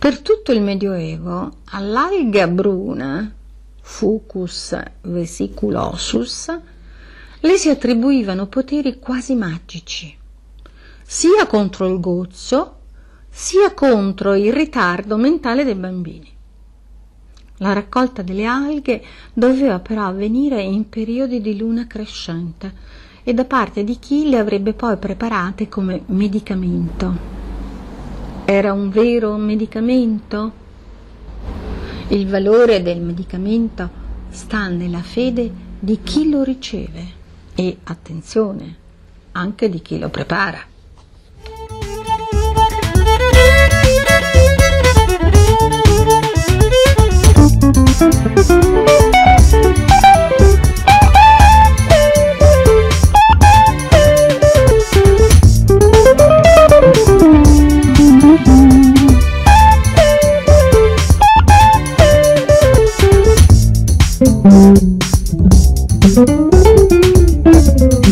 Per tutto il Medioevo all'alga bruna, Fucus vesiculosus, le si attribuivano poteri quasi magici, sia contro il gozzo, sia contro il ritardo mentale dei bambini. La raccolta delle alghe doveva però avvenire in periodi di luna crescente e da parte di chi le avrebbe poi preparate come medicamento. Era un vero medicamento? Il valore del medicamento sta nella fede di chi lo riceve e, attenzione, anche di chi lo prepara.